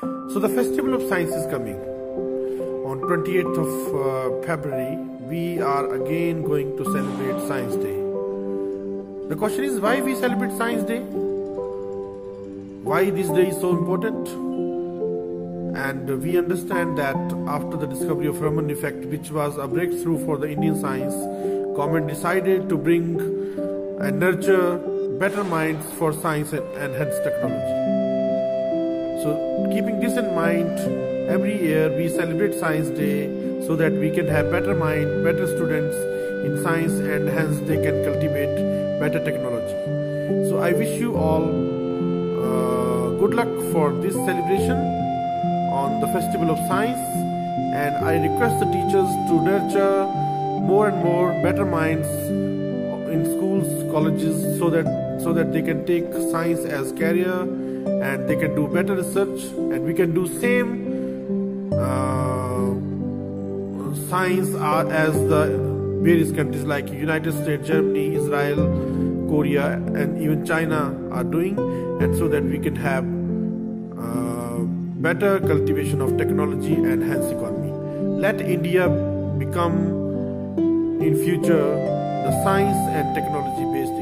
So the Festival of Science is coming. On 28th of uh, February, we are again going to celebrate Science Day. The question is why we celebrate Science Day? Why this day is so important? And we understand that after the discovery of Raman effect, which was a breakthrough for the Indian science, government decided to bring and nurture better minds for science and, and hence technology. So, keeping this in mind, every year we celebrate Science Day so that we can have better mind, better students in science, and hence they can cultivate better technology. So, I wish you all uh, good luck for this celebration on the Festival of Science, and I request the teachers to nurture more and more better minds in schools, colleges, so that so that they can take science as career and they can do better research and we can do same uh, science as the various countries like United States, Germany, Israel, Korea, and even China are doing, and so that we can have uh, better cultivation of technology and hence economy. Let India become in future the science and technology based